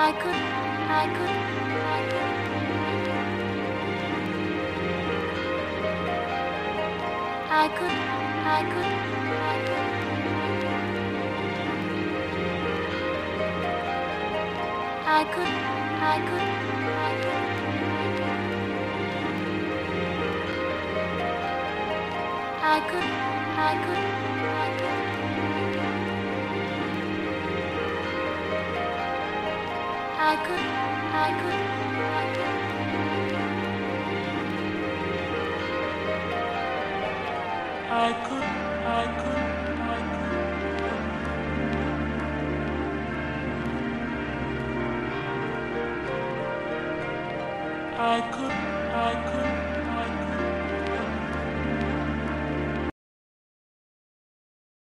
I could, I could, I could. I could, I could, I could. I could, I could, I could. I could, I could, I could, I could,